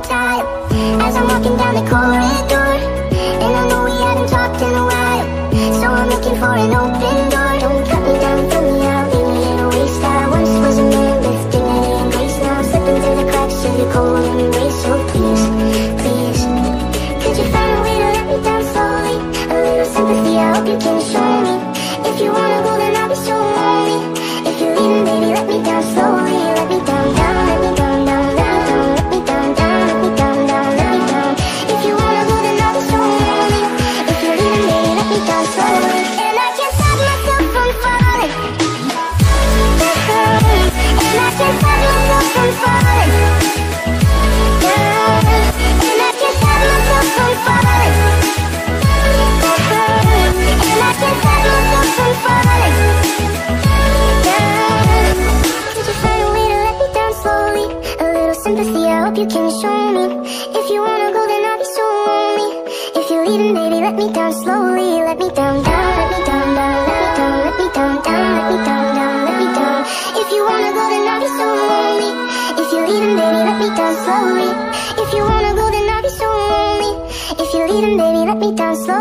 the tile As I'm walking down the corridor And I know we haven't talked in a while So I'm looking for an open door. Don't cut me down, out, leave me in a waste I once was a man with dignity and grace Now I'm slipping through the cracks of your cold embrace you can show me If you wanna go then I'll be so lonely. If you're leaving baby let me down slowly Let me down, leaving baby. Let me down slowly